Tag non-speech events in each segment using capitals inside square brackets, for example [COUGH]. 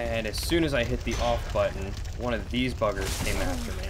And as soon as I hit the off button, one of these buggers came after me.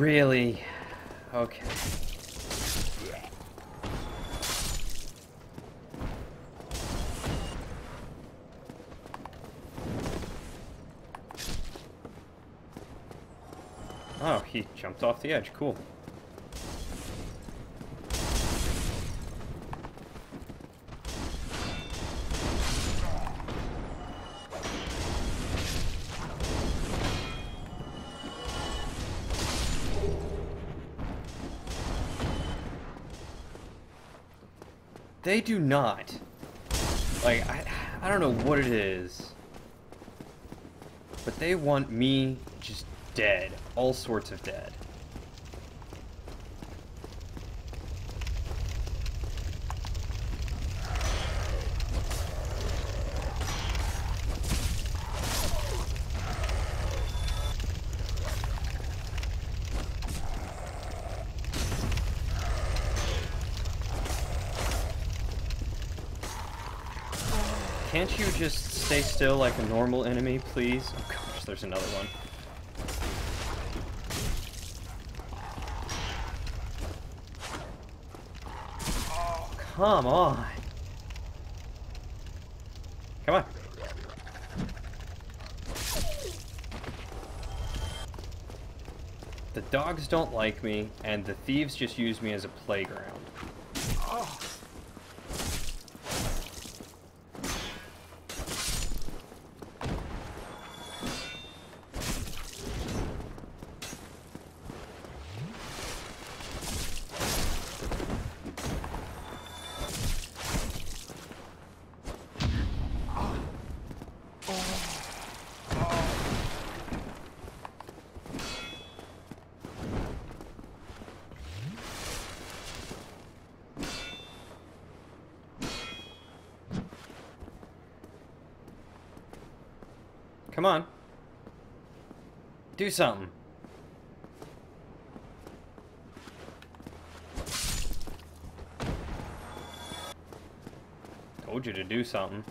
Really? Okay. Oh, he jumped off the edge. Cool. They do not. Like, I, I don't know what it is. But they want me just dead. All sorts of dead. Can't you just stay still like a normal enemy, please? Oh gosh, there's another one. Come on. Come on. The dogs don't like me, and the thieves just use me as a playground. Do something. Told you to do something.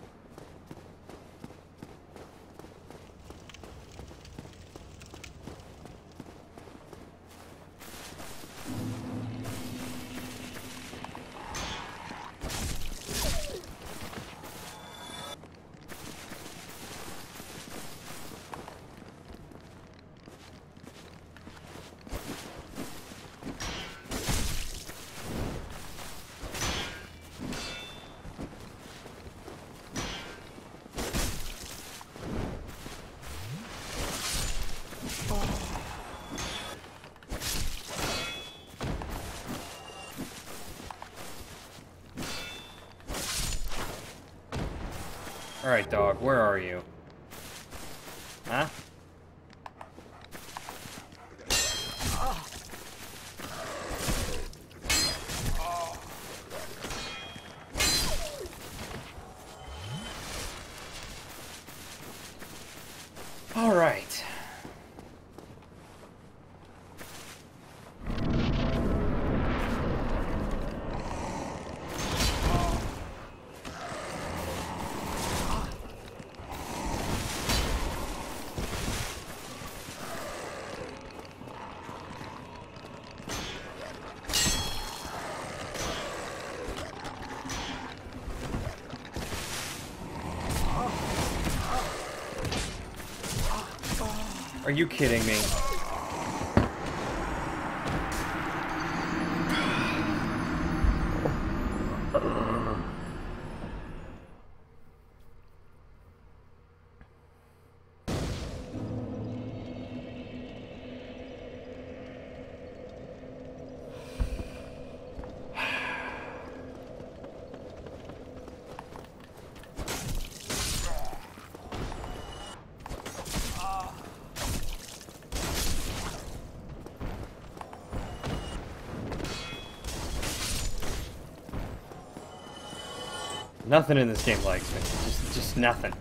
Alright, dog, where are you? Huh? Alright. Are you kidding me? Nothing in this game likes me. Just, just nothing.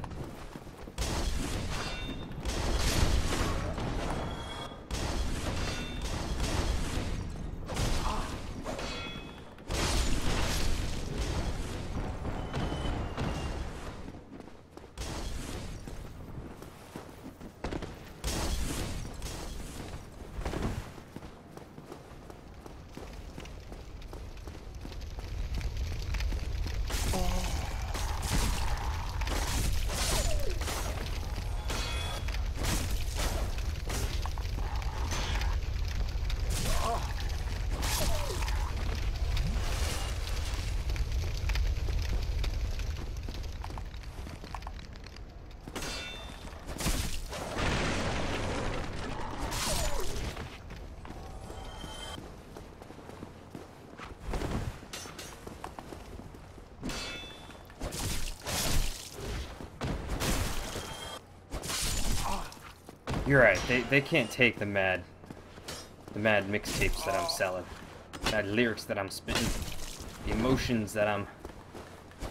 You're right. They they can't take the mad, the mad mixtapes that I'm selling, mad lyrics that I'm spitting, the emotions that I'm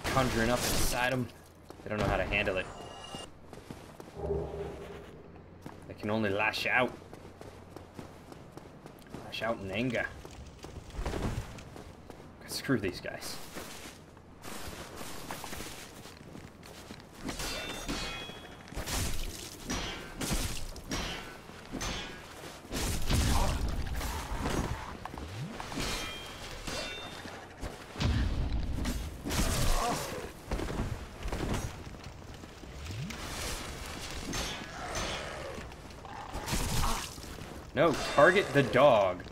conjuring up inside them. They don't know how to handle it. They can only lash out. Lash out in anger. Screw these guys. No, target the dog.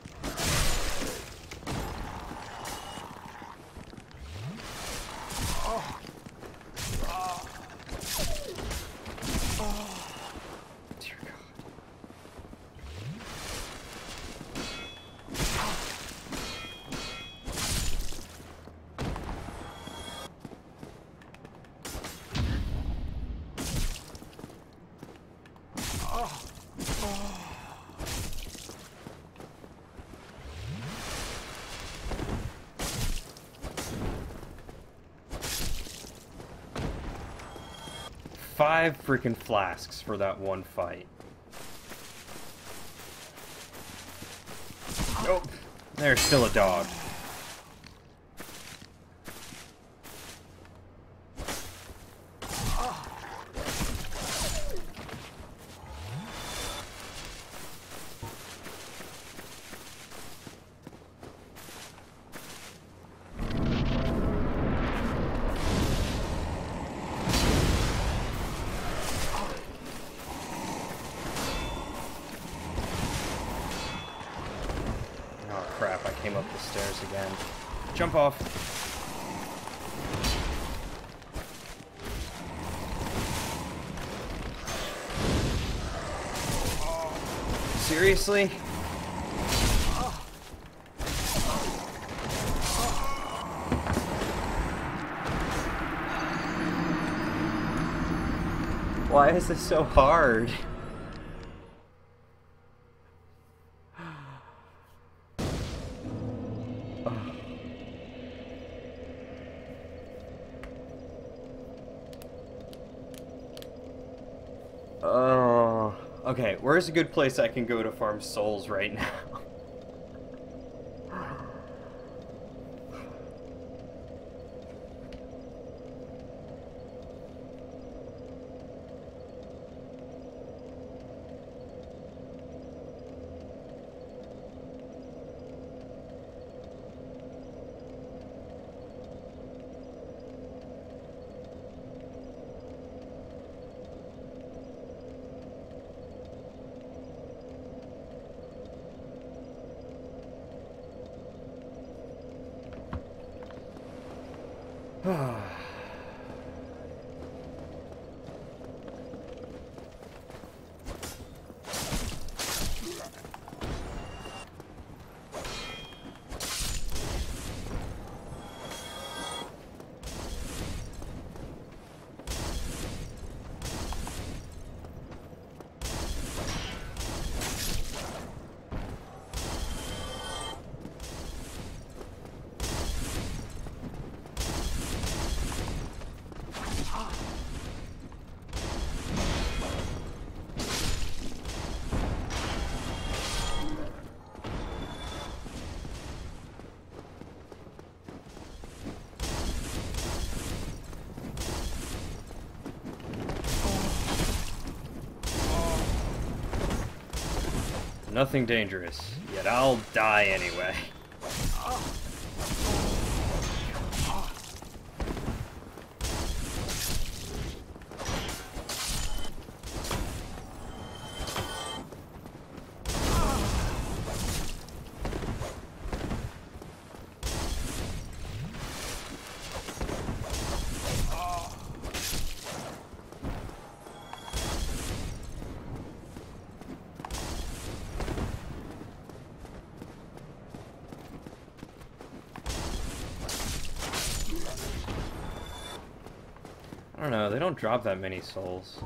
Freaking flasks for that one fight. Nope. There's still a dog. Oh crap, I came up the stairs again. Jump off. Seriously? Why is this so hard? Where's a good place I can go to farm souls right now? Nothing dangerous, yet I'll die anyway. Drop that many souls.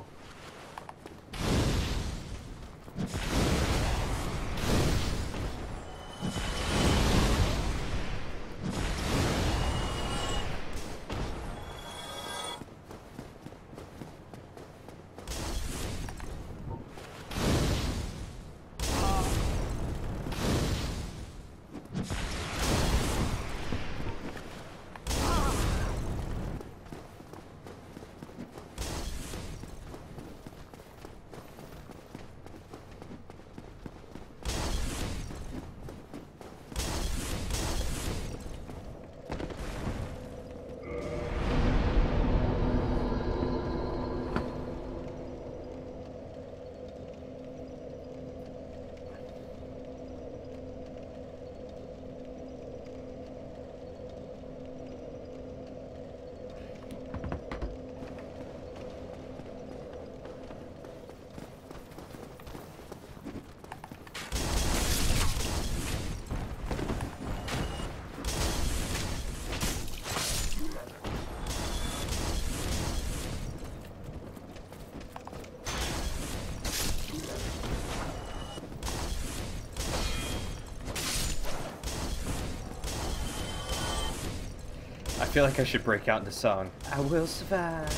I feel like I should break out into song. I will survive.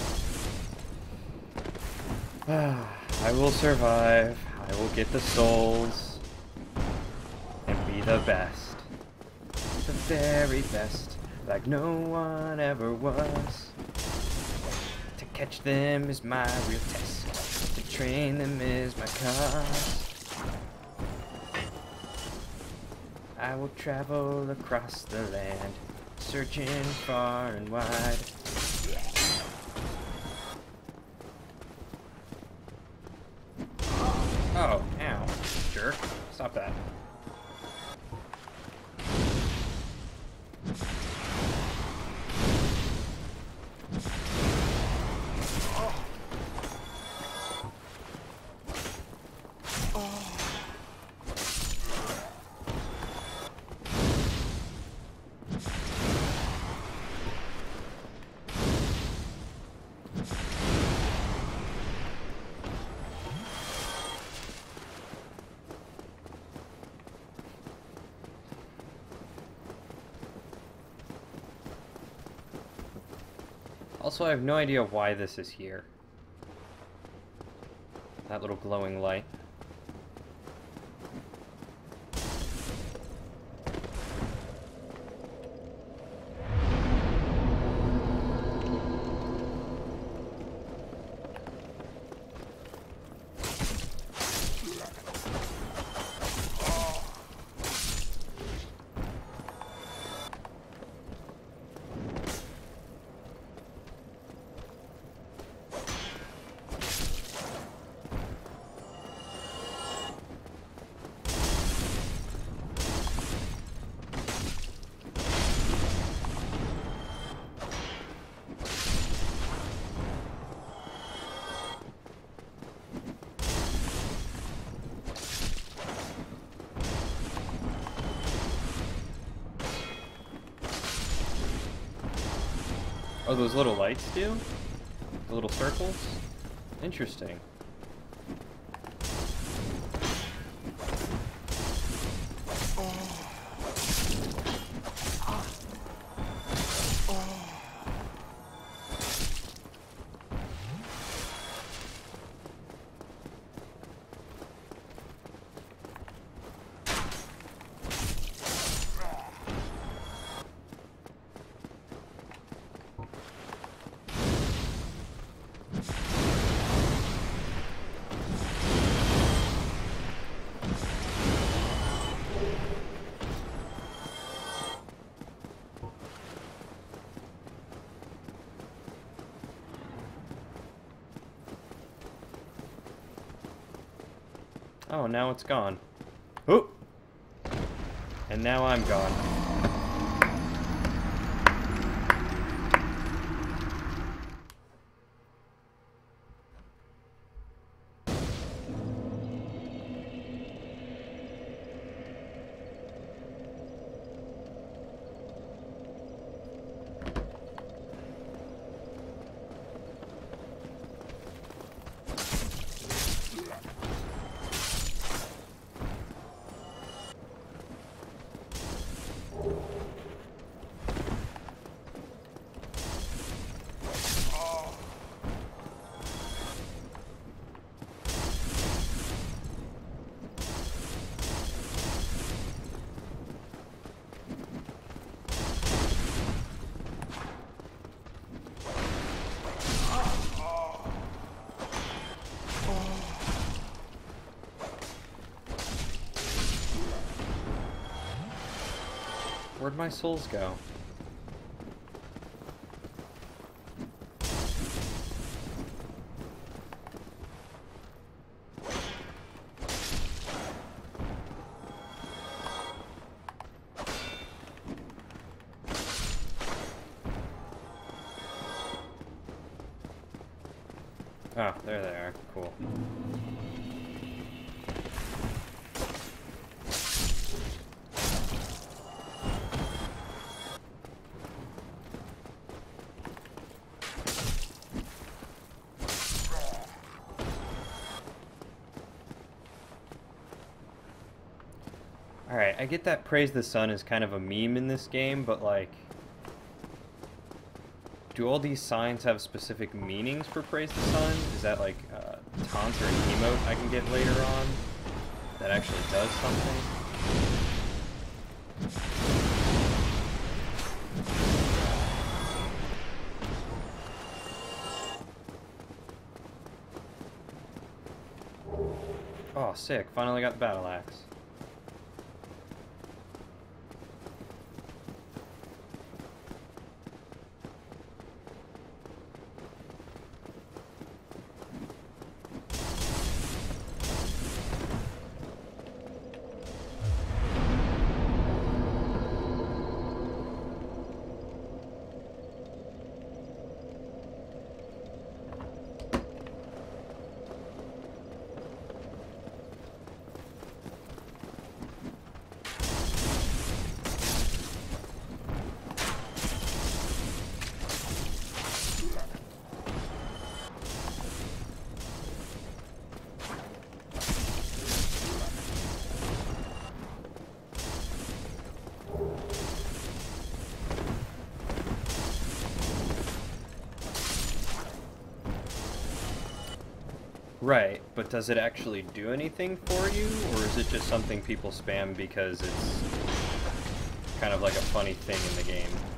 [SIGHS] I will survive. I will get the souls. And be the best. The very best. Like no one ever was. To catch them is my real test. To train them is my cause. I will travel across the land searching far and wide. Also, I have no idea why this is here. That little glowing light. Oh, those little lights do? The little circles? Interesting. Now it's gone. Oh! And now I'm gone. My souls go? Oh, there they are. Cool. I get that Praise the Sun is kind of a meme in this game, but like... Do all these signs have specific meanings for Praise the Sun? Is that like uh, a taunt or an emote I can get later on that actually does something? Oh, sick. Finally got the battle axe. Does it actually do anything for you, or is it just something people spam because it's kind of like a funny thing in the game?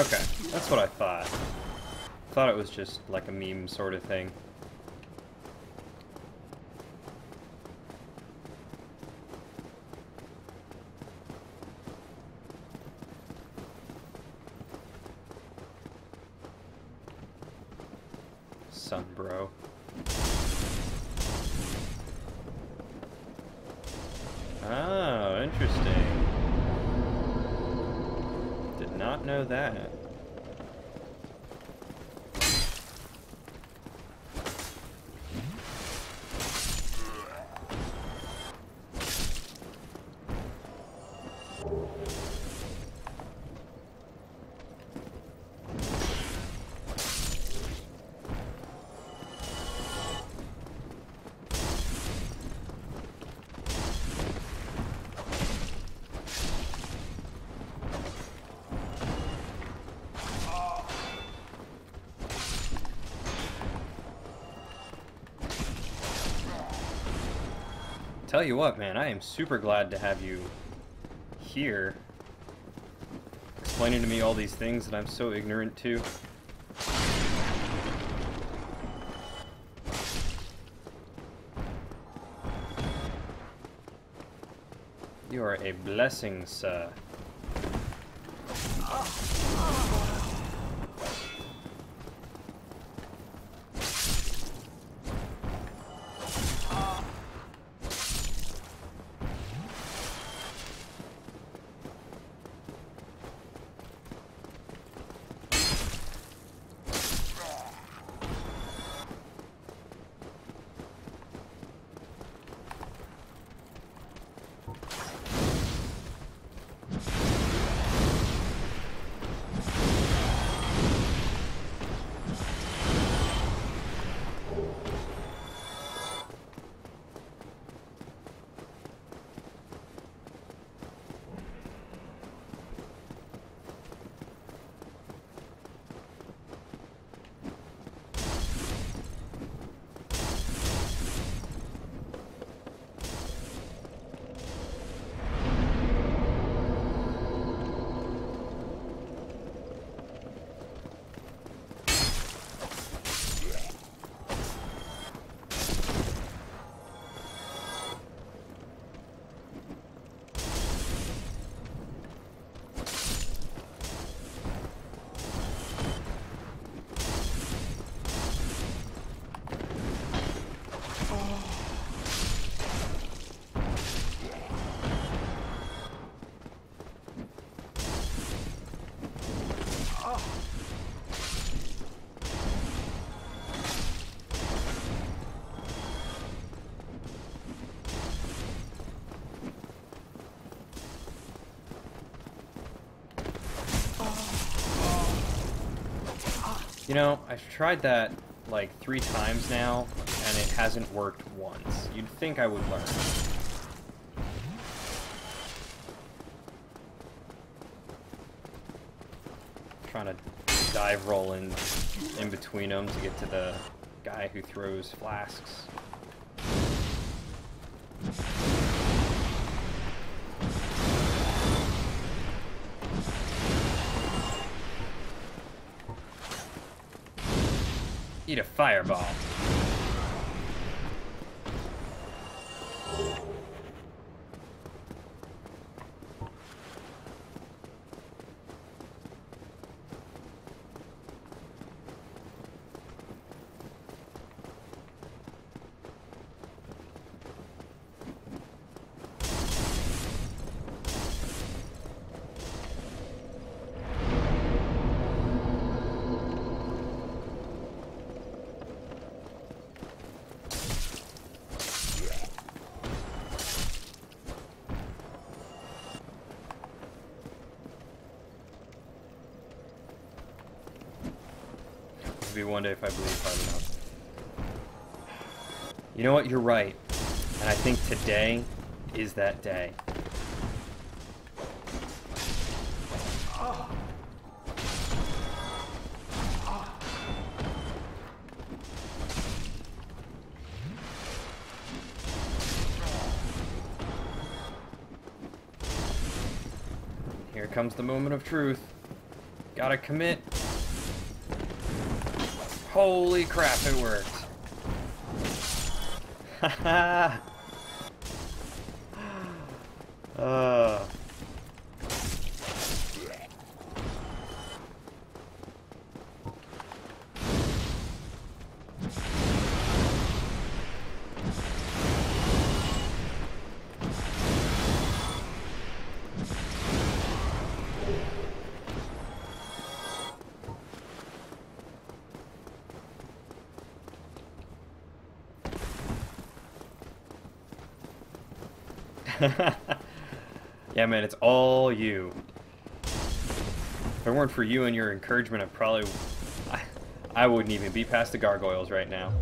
Okay, that's what I thought. Thought it was just like a meme sort of thing. Tell you what, man, I am super glad to have you here. Explaining to me all these things that I'm so ignorant to. You are a blessing, sir. You know, I've tried that like three times now, and it hasn't worked once. You'd think I would learn. Trying to dive roll in, in between them to get to the guy who throws flasks. Eat a fireball. One day if I believe hard enough. You know what? You're right. And I think today is that day. Here comes the moment of truth. Gotta commit. Holy crap, it worked. [LAUGHS] [LAUGHS] yeah, man, it's all you. If it weren't for you and your encouragement, I probably... I, I wouldn't even be past the gargoyles right now.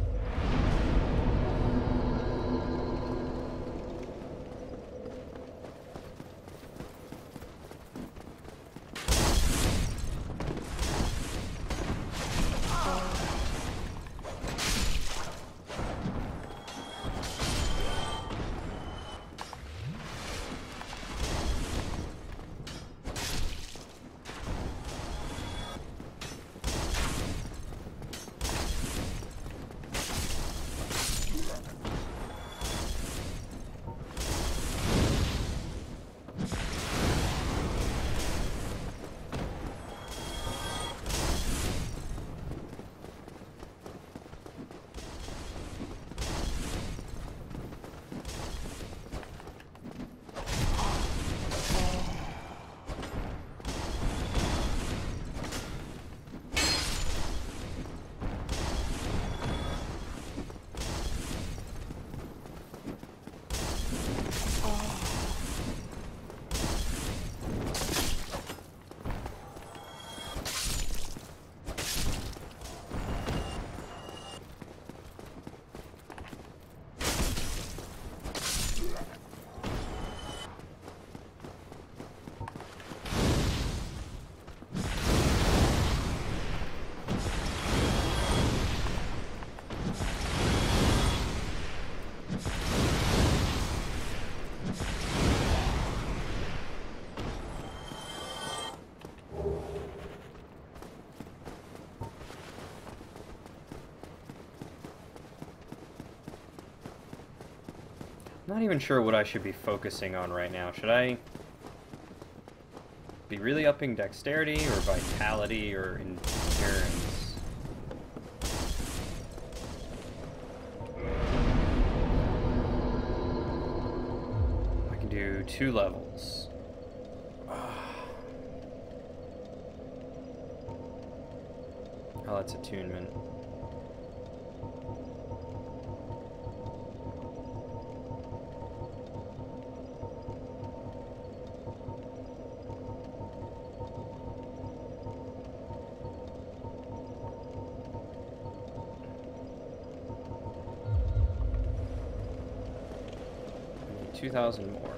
Not even sure what I should be focusing on right now. Should I be really upping dexterity or vitality or endurance? I can do two levels. 2,000 more.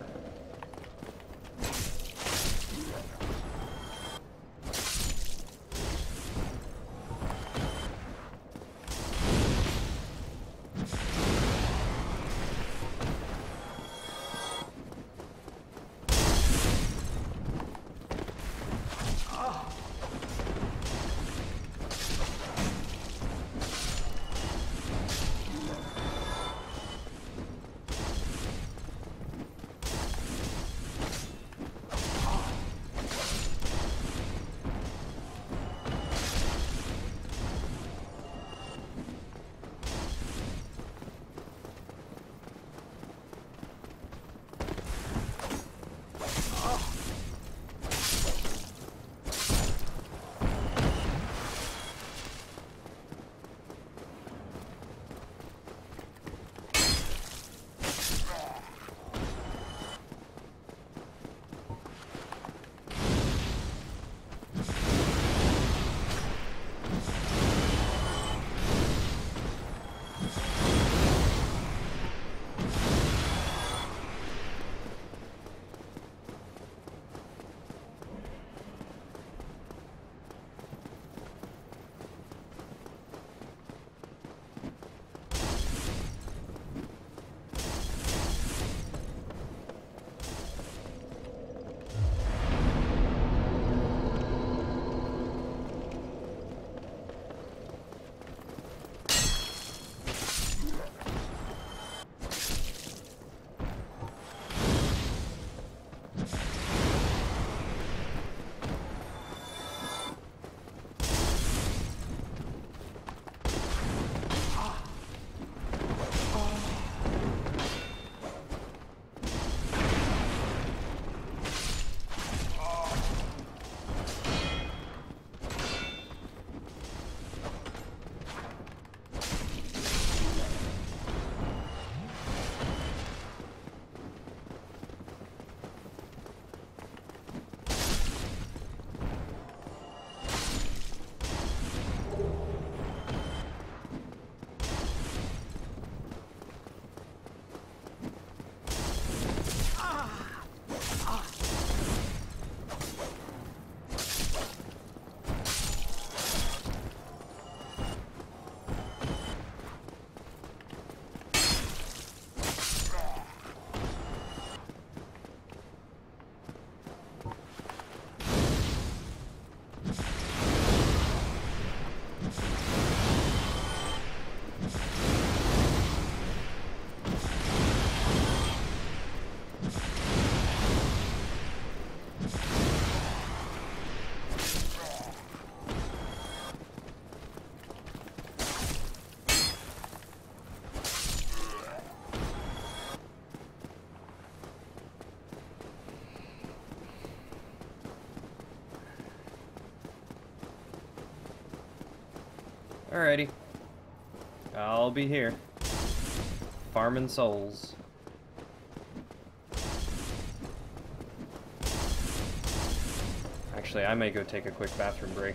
Alrighty. I'll be here. Farming souls. Actually, I may go take a quick bathroom break.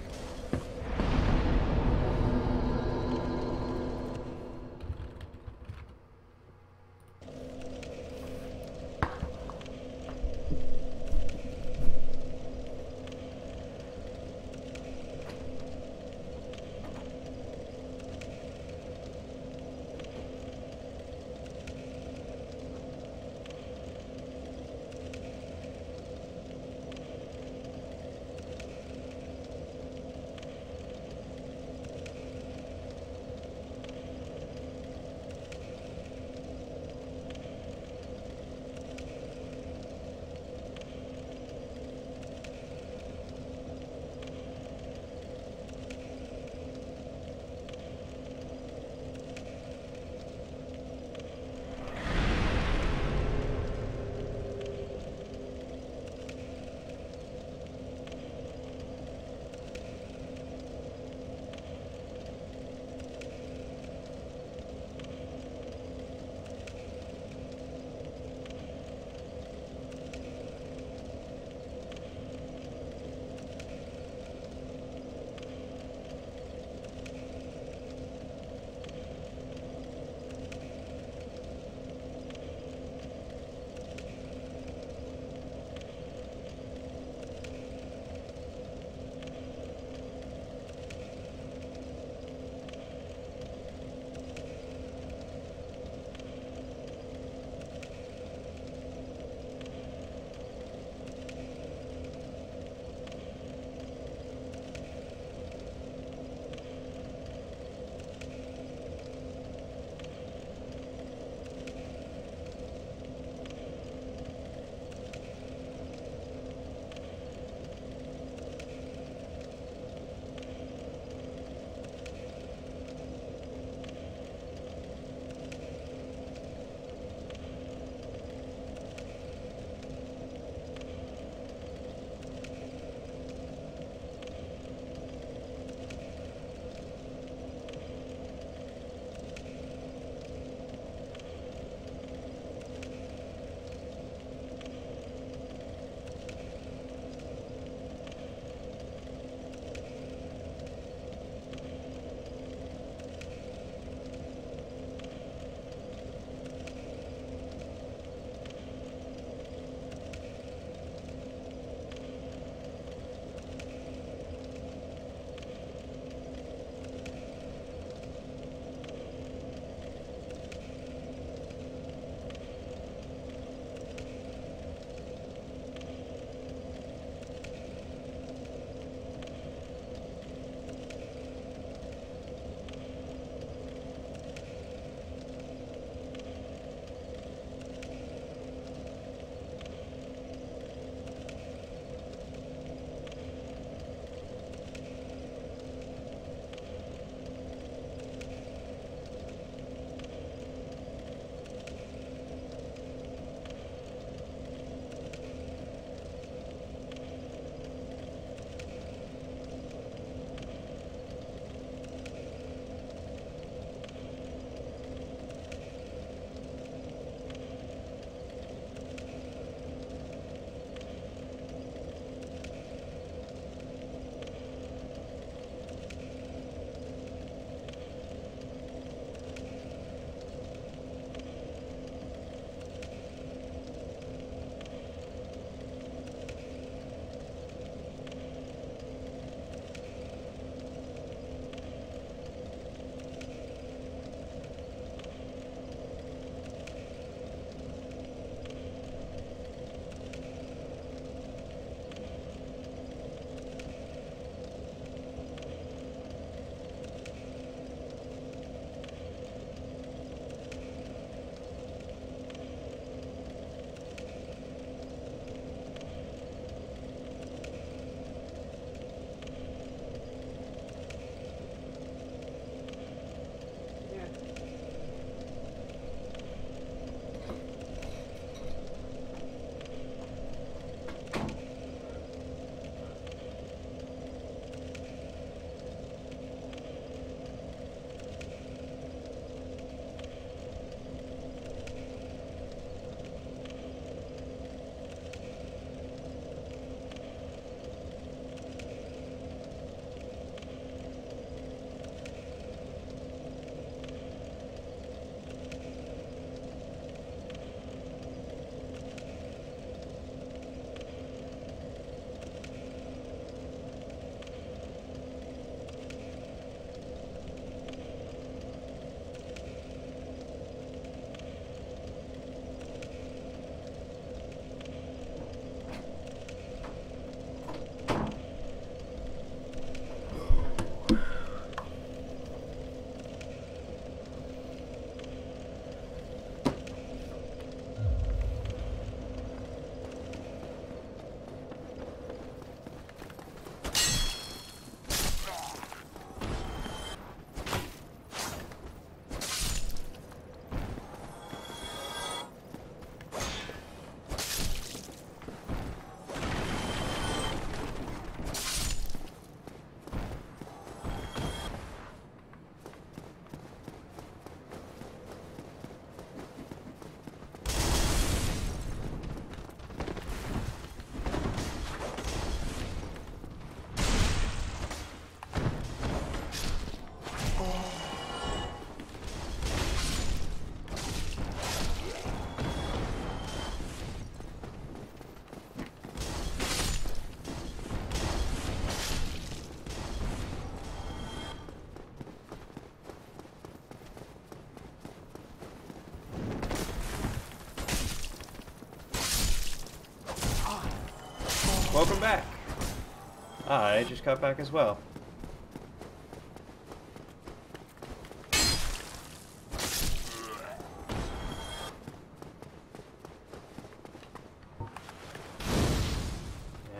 Welcome back. I just got back as well.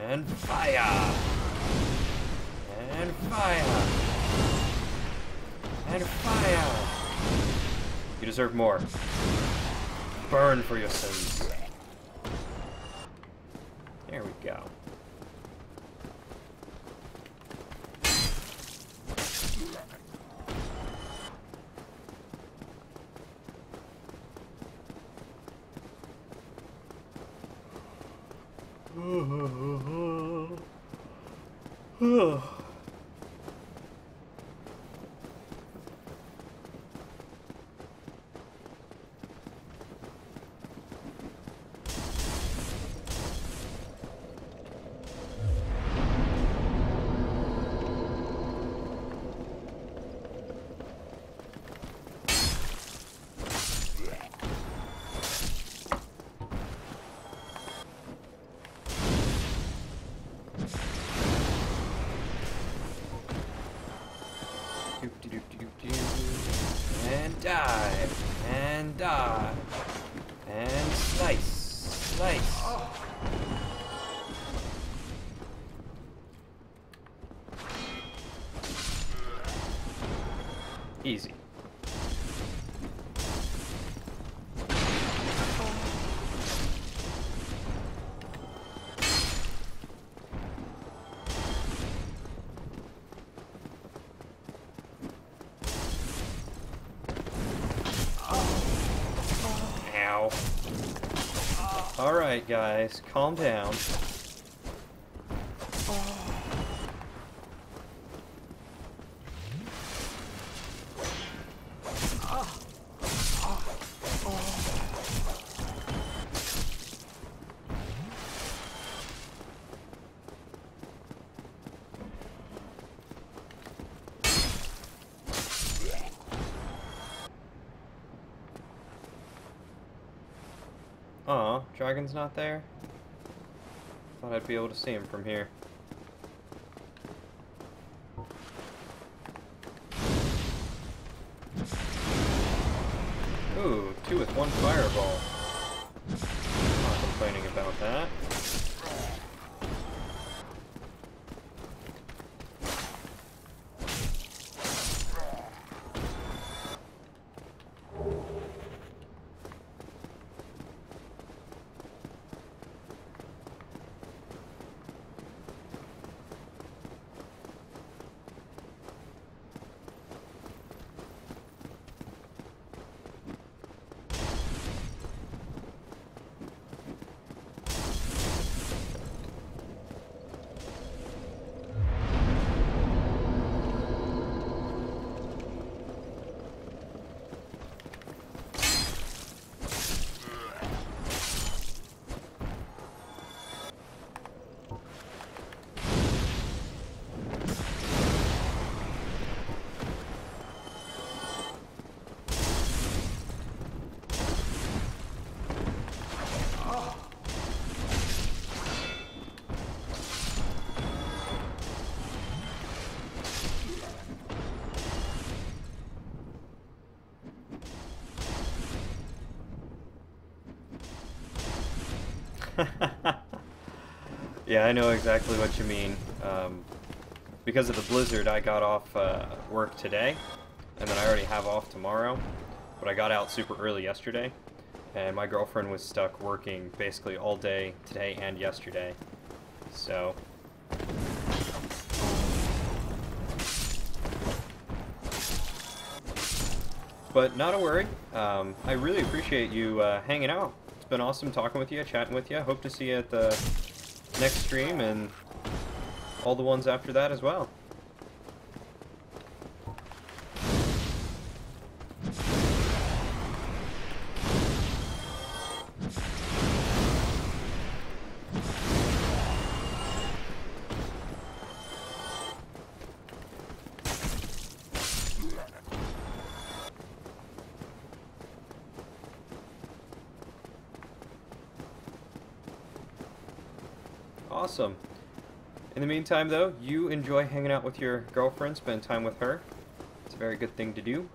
And fire! And fire! And fire! You deserve more. Burn for your sins. Dive. And dive. And slice. Slice. Guys, calm down. Not there? Thought I'd be able to see him from here. [LAUGHS] yeah, I know exactly what you mean. Um, because of the blizzard, I got off uh, work today, and then I already have off tomorrow. But I got out super early yesterday, and my girlfriend was stuck working basically all day today and yesterday. So. But not a worry. Um, I really appreciate you uh, hanging out. Been awesome talking with you, chatting with you. Hope to see you at the next stream and all the ones after that as well. Meantime, though, you enjoy hanging out with your girlfriend, spend time with her. It's a very good thing to do.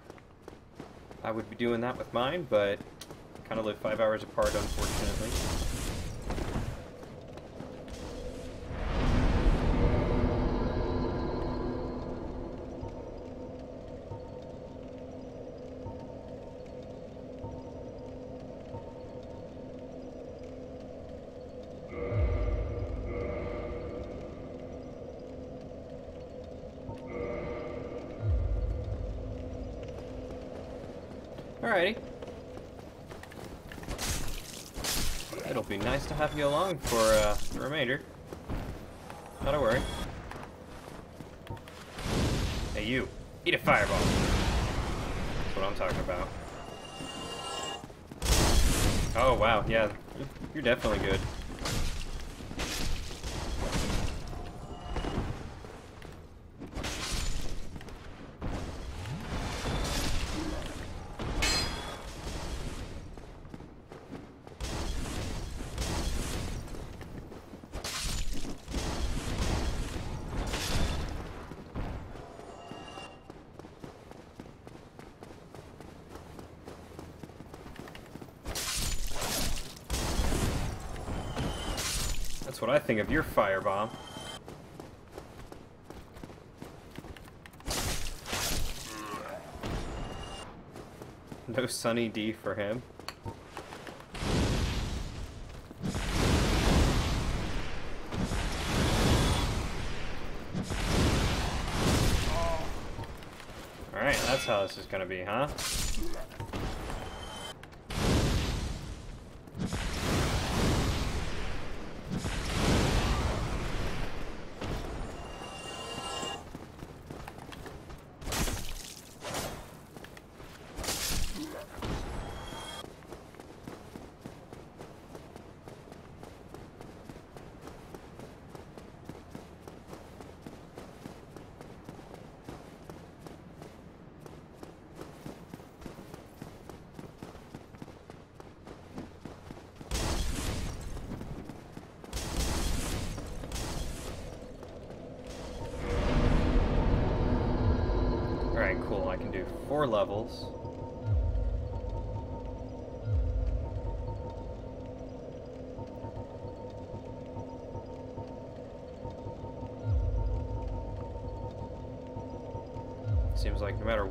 I would be doing that with mine, but kind of live five hours apart, unfortunately. To have you along for uh, the remainder. Not a worry. Hey you, eat a fireball. That's what I'm talking about. Oh wow, yeah, you're definitely good. That's what I think of your firebomb. No Sunny D for him. Alright, that's how this is gonna be, huh?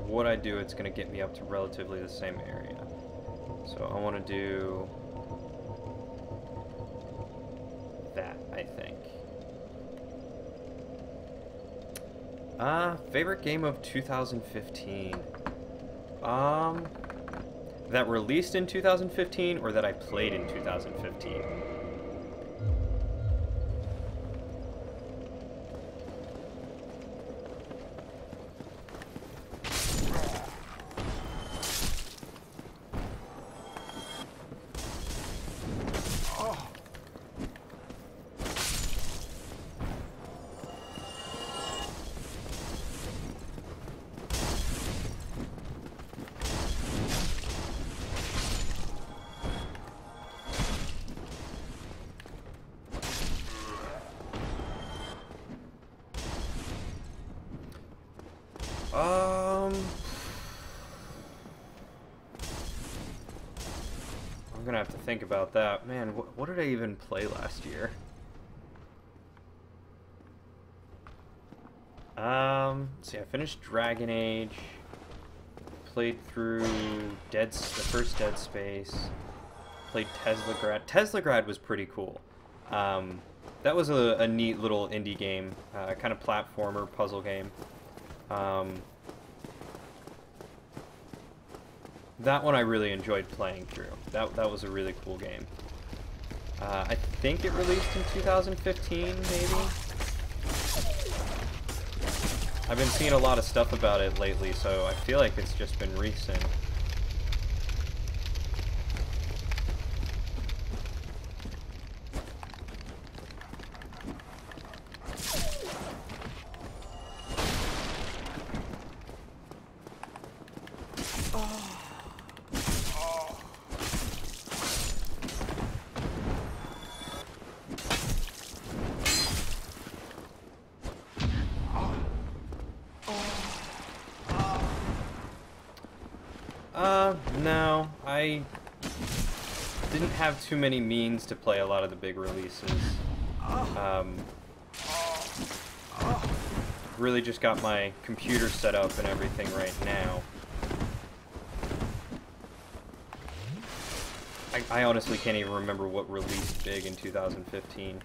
What I do, it's going to get me up to relatively the same area. So I want to do that, I think. Uh, favorite game of 2015. Um, that released in 2015 or that I played in 2015? Gonna have to think about that. Man, wh what did I even play last year? Um, see, I finished Dragon Age, played through Dead, the first Dead Space, played Teslagrad. Teslagrad was pretty cool. Um, that was a, a neat little indie game, uh, kind of platformer puzzle game. Um, that one I really enjoyed playing through. That, that was a really cool game. Uh, I think it released in 2015, maybe? I've been seeing a lot of stuff about it lately, so I feel like it's just been recent. Too many means to play a lot of the big releases. Um, really just got my computer set up and everything right now. I, I honestly can't even remember what released big in 2015.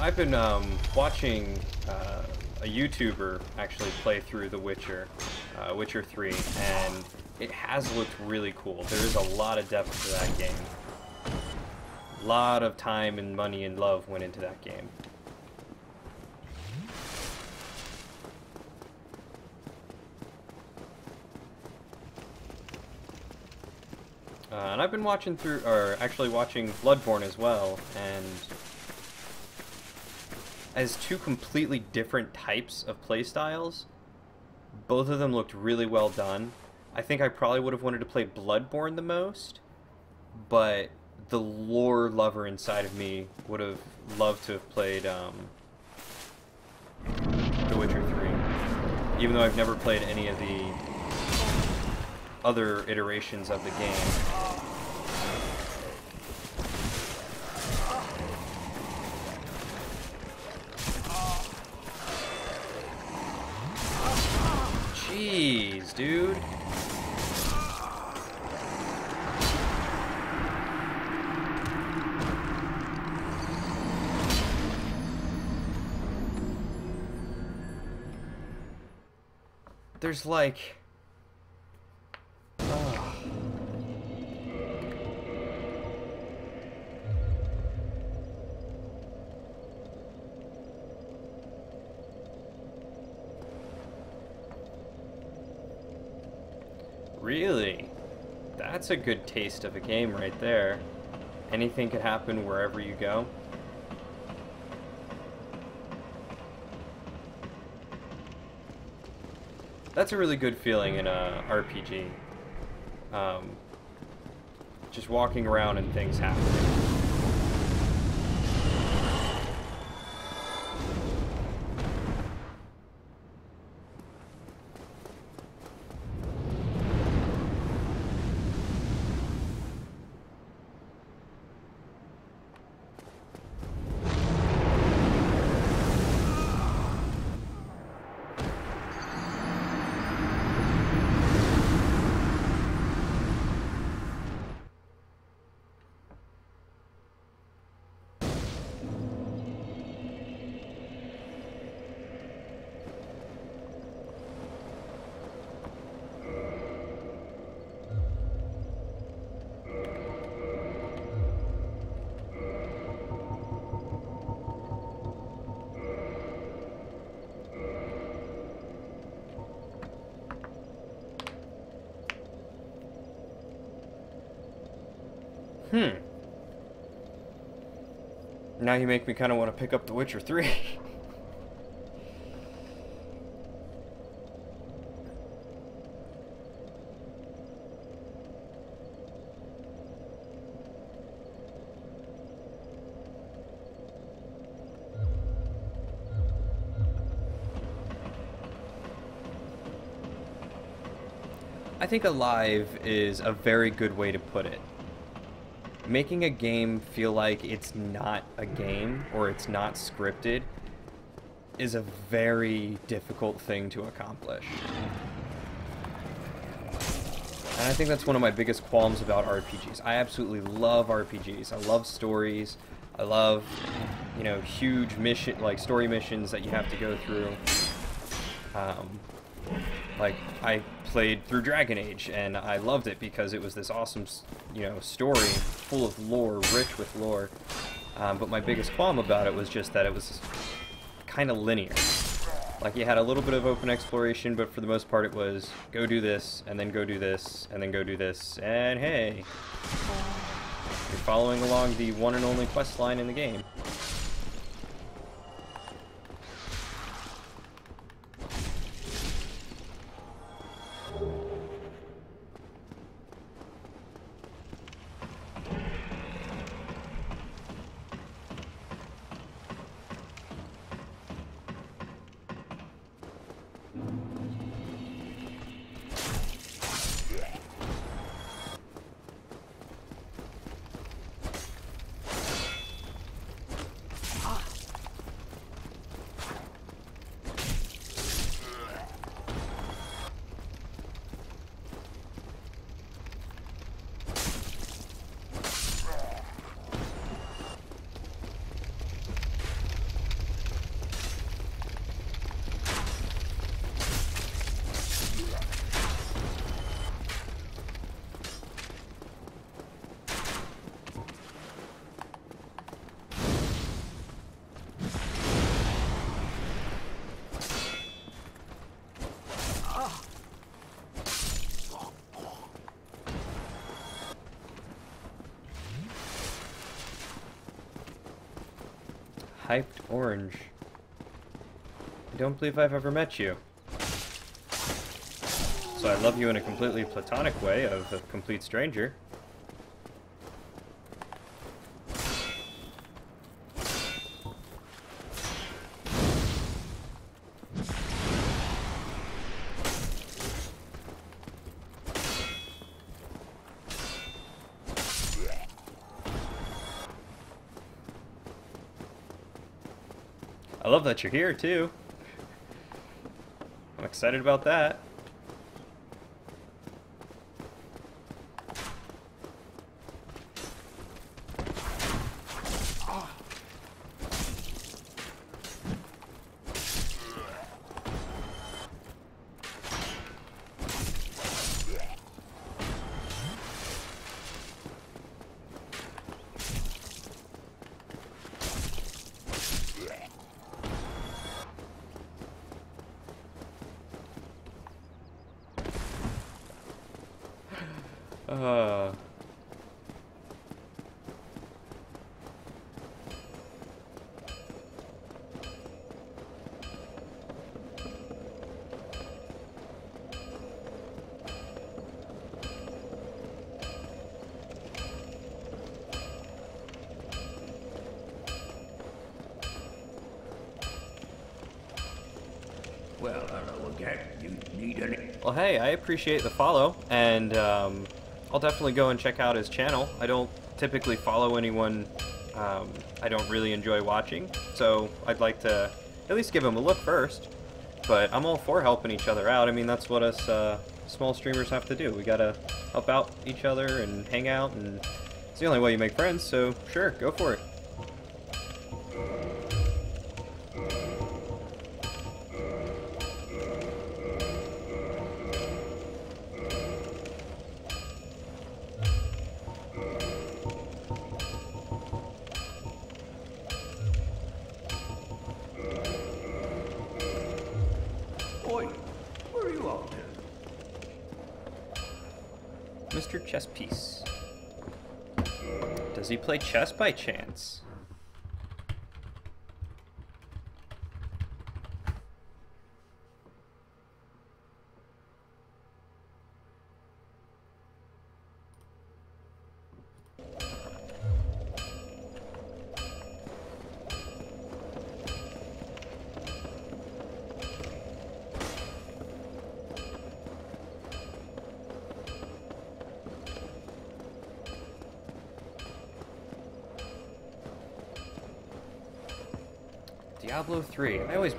I've been um, watching uh, a YouTuber actually play through The Witcher, uh, Witcher 3, and it has looked really cool. There is a lot of depth to that game. A lot of time and money and love went into that game. Uh, and I've been watching through, or actually watching Bloodborne as well, and as two completely different types of playstyles. Both of them looked really well done. I think I probably would have wanted to play Bloodborne the most, but the lore lover inside of me would have loved to have played um, The Witcher 3. Even though I've never played any of the other iterations of the game. Jeez, dude. There's like... A good taste of a game right there. Anything could happen wherever you go. That's a really good feeling in a RPG. Um, just walking around and things happening. now you make me kind of want to pick up The Witcher 3. [LAUGHS] I think alive is a very good way to put it. Making a game feel like it's not a game or it's not scripted is a very difficult thing to accomplish. And I think that's one of my biggest qualms about RPGs. I absolutely love RPGs. I love stories. I love, you know, huge mission, like story missions that you have to go through. Um, like I played through Dragon Age and I loved it because it was this awesome, you know, story full of lore, rich with lore. Um, but my biggest qualm about it was just that it was kind of linear. Like you had a little bit of open exploration, but for the most part it was go do this, and then go do this, and then go do this, and hey, you're following along the one and only quest line in the game. Orange. I don't believe I've ever met you. So I love you in a completely platonic way of a complete stranger. That you're here, too. I'm excited about that. Uh. Well, hello again. You need any... Well, hey, I appreciate the follow, and um, I'll definitely go and check out his channel. I don't typically follow anyone um, I don't really enjoy watching, so I'd like to at least give him a look first. But I'm all for helping each other out. I mean, that's what us uh, small streamers have to do. We gotta help out each other and hang out, and it's the only way you make friends, so sure, go for it. Does he play chess by chance?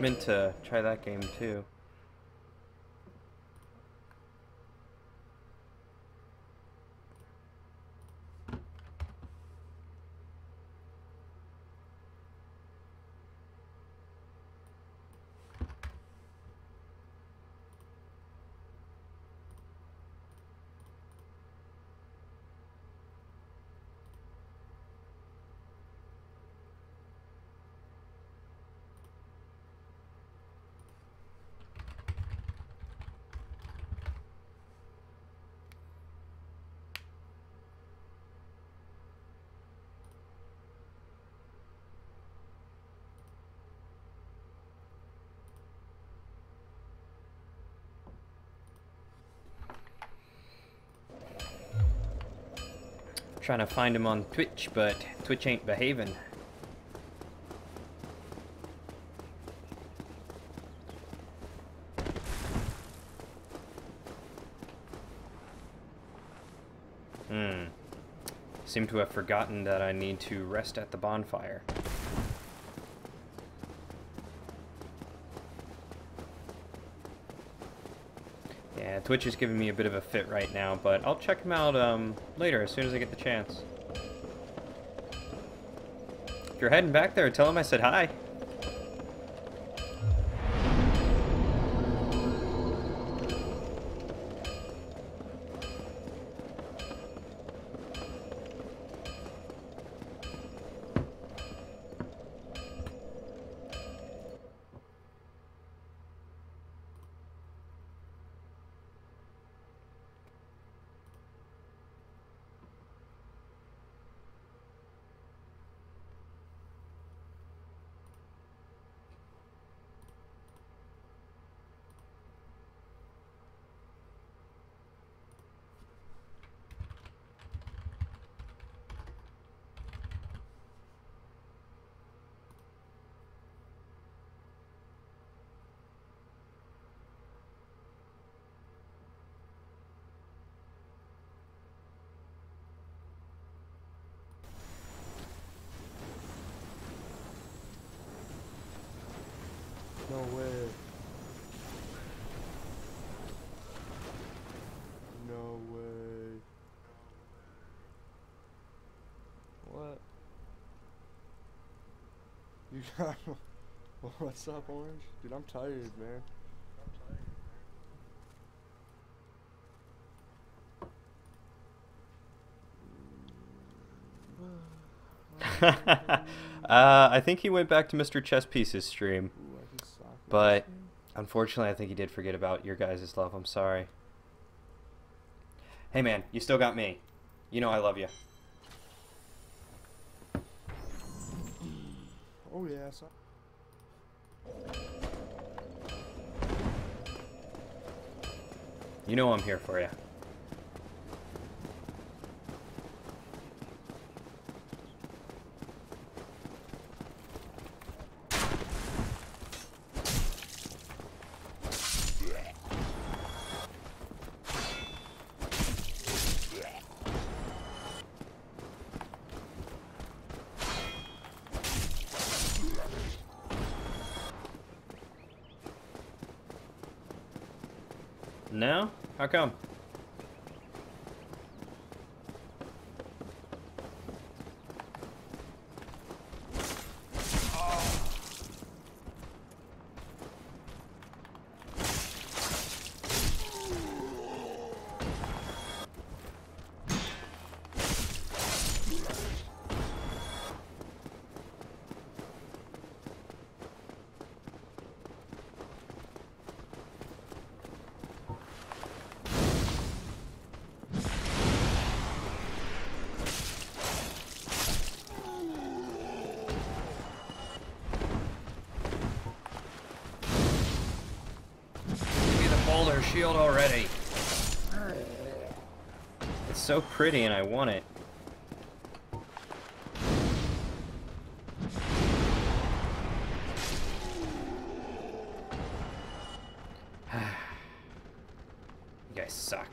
Meant to try that game too. Trying to find him on Twitch, but Twitch ain't behaving. Hmm. Seem to have forgotten that I need to rest at the bonfire. Yeah, Twitch is giving me a bit of a fit right now, but I'll check him out um, later as soon as I get the chance. If you're heading back there, tell him I said hi. No way. No way. What? You got. [LAUGHS] What's up, Orange? Dude, I'm tired, man. [LAUGHS] uh, I think he went back to Mr. Chess Pieces stream. Ooh, I can sock it. But unfortunately, I think he did forget about your guys' love. I'm sorry. Hey, man, you still got me. You know I love you. Oh yeah, so You know I'm here for you. No? How come? Give me the Balder shield already. It's so pretty and I want it. you guys suck.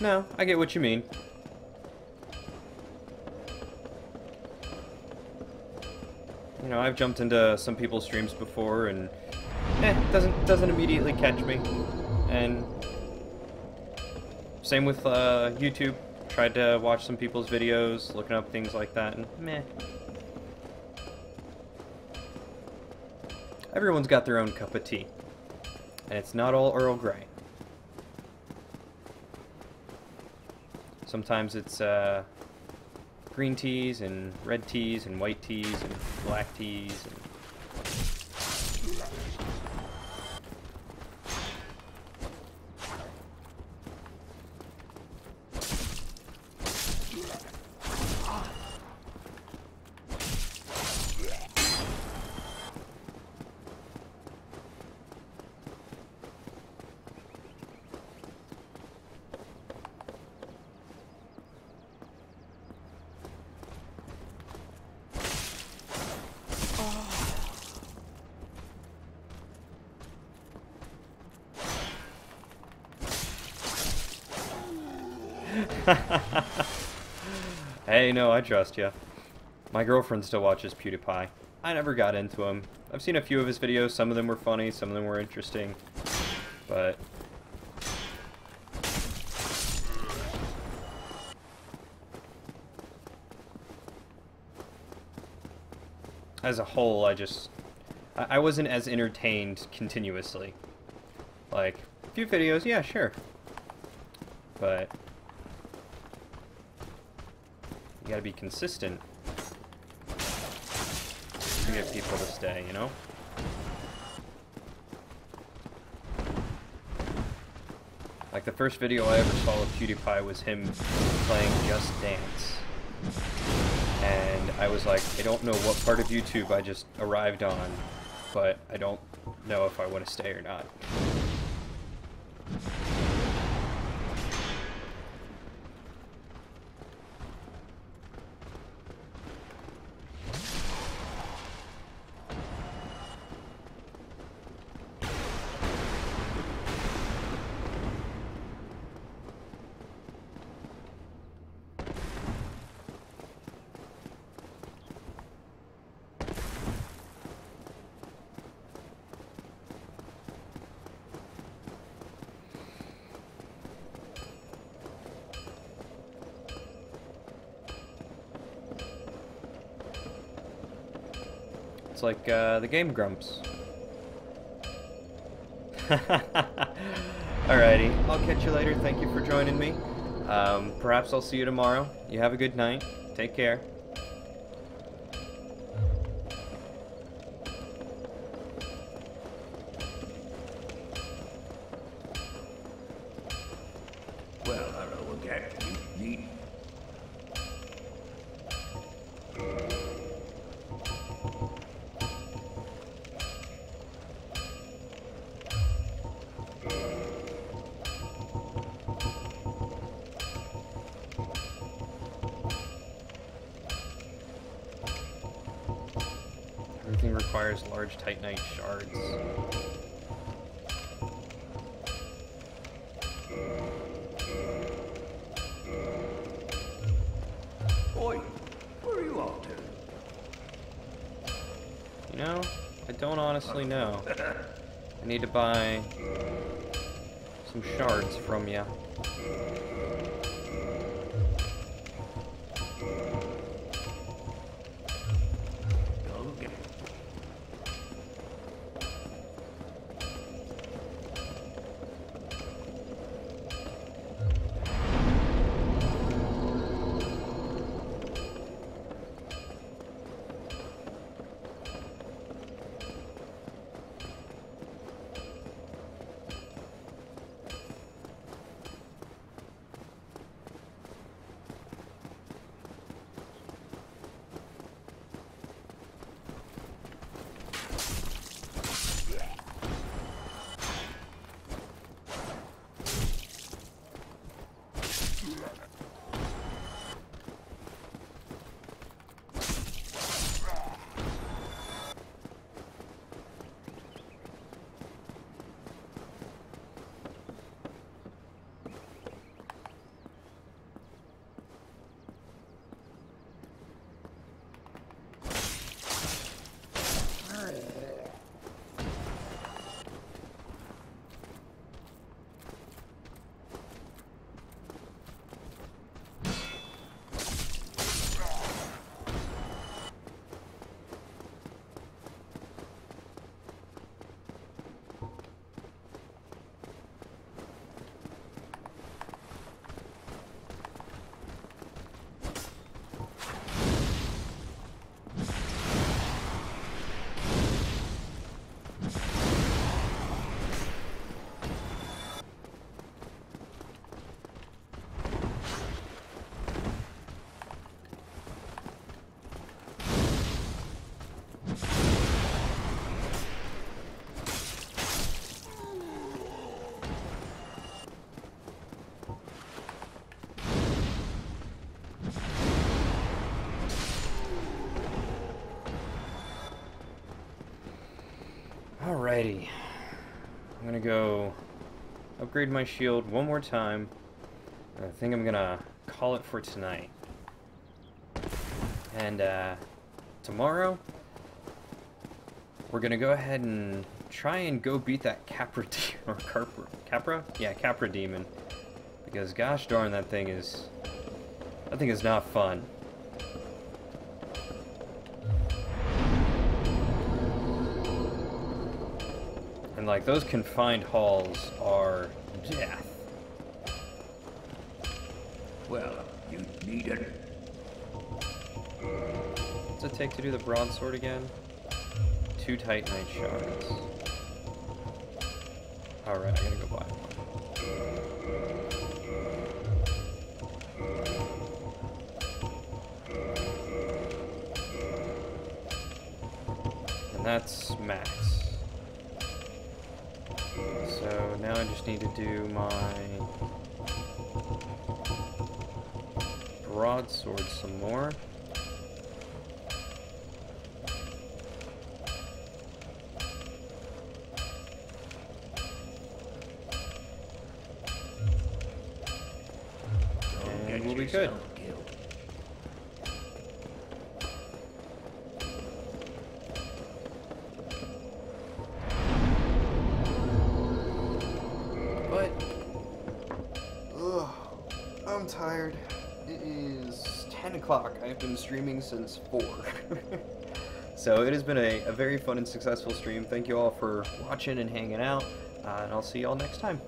No, I get what you mean. You know, I've jumped into some people's streams before and eh, doesn't doesn't immediately catch me. And same with uh, YouTube. Tried to watch some people's videos, looking up things like that, and meh. Everyone's got their own cup of tea. And it's not all Earl Grey. Sometimes it's uh, green teas and red teas and white teas and black teas. And... [LAUGHS] hey, no, I trust you. My girlfriend still watches PewDiePie. I never got into him. I've seen a few of his videos. Some of them were funny, some of them were interesting. But... As a whole, I just... I, I wasn't as entertained continuously. Like, a few videos, yeah, sure. But... You gotta be consistent to get people to stay, you know? Like the first video I ever saw of PewDiePie was him playing Just Dance. And I was like, I don't know what part of YouTube I just arrived on, but I don't know if I want to stay or not. It's like uh, the Game Grumps. [LAUGHS] Alrighty, I'll catch you later. Thank you for joining me. Um, perhaps I'll see you tomorrow. You have a good night. Take care. Requires large titanite shards. Boy, where are you off to? You know, I don't honestly know. [LAUGHS] I need to buy some shards from you. Alrighty. I'm gonna go upgrade my shield one more time. I think I'm gonna call it for tonight. And uh, tomorrow, we're gonna go ahead and try and go beat that Capra [LAUGHS] or Capra? Yeah, Capra demon. Because gosh darn, that thing is that thing is not fun. Like those confined halls are death. Well, you need it. What's it take to do the broadsword again? Two titanite shards. Alright, I gotta go buy one. And that's max. I just need to do my broadsword some more. Streaming since 4. [LAUGHS] so it has been a, a very fun and successful stream. Thank you all for watching and hanging out, uh, and I'll see you all next time.